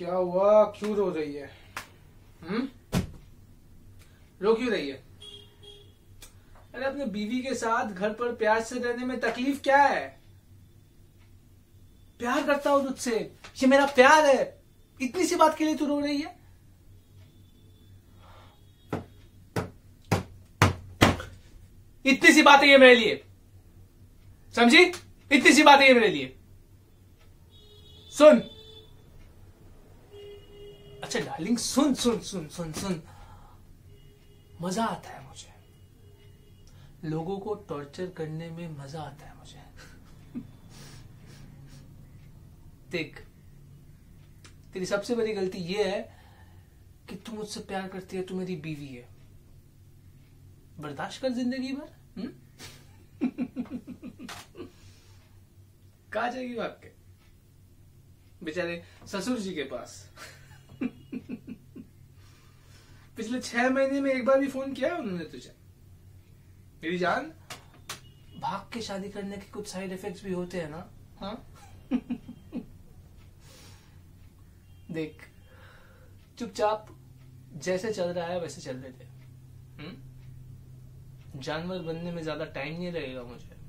क्या हुआ? क्यों रो रही है? हम्म? रो क्यों रही है? अरे अपने बीवी के साथ घर पर प्यार से रहने में तकलीफ़ क्या है? प्यार करता हूँ तुझसे। ये मेरा प्यार है। इतनी सी बात के लिए तू रो रही है? इतनी सी बात है ये मेरे लिए। समझी? इतनी सी बात है ये मेरे लिए। सुन। अच्छा डार्लिंग सुन सुन सुन सुन सुन। मज़ा आता है मुझे। लोगों को टॉर्चर करने में मज़ा आता है मुझे। देख, तेरी सबसे बड़ी गलती ये है कि तू मुझसे प्यार करती है, तू मेरी बीवी है। बर्दाश्त कर ज़िंदगी भर हम्म? कहा जाएगी भाग के बेचारे ससुर जी के पास। पिछले छह महीने में एक बार भी फ़ोन किया है उन्होंने तुझे? मेरी जान? भाग के शादी करने के कुछ साइड इफेक्ट्स भी होते हैं ना? हाँ? देख चुपचाप जैसे चल रहा है वैसे चल रहे थे। हम्म? जानवर बनने में ज़्यादा टाइम नहीं लगेगा मुझे।